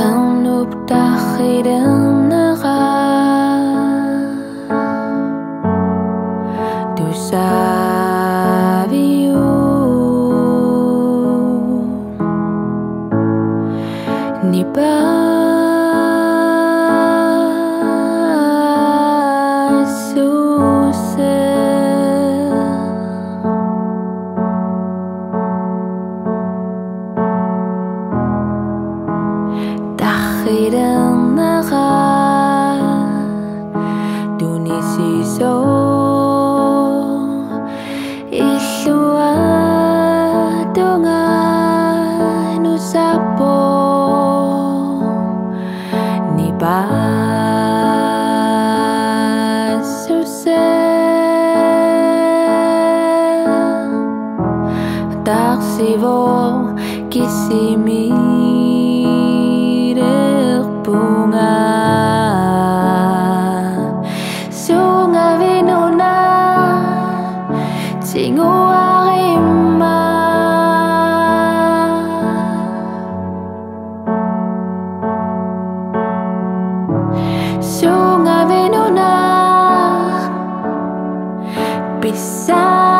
قانو بتاخير النغا Tu savi io Ni pa tard si vou kisi mirer bunga sunga vinuna tingua rima. Sunga vinuna pisar.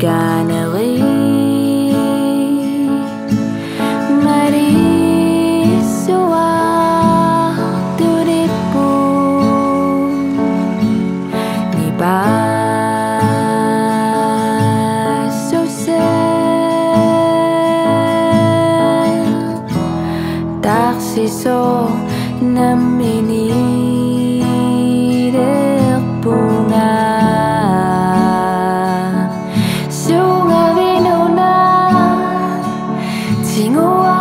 Ganeri Mari sewaktu ribu Nibah si so na mini 死後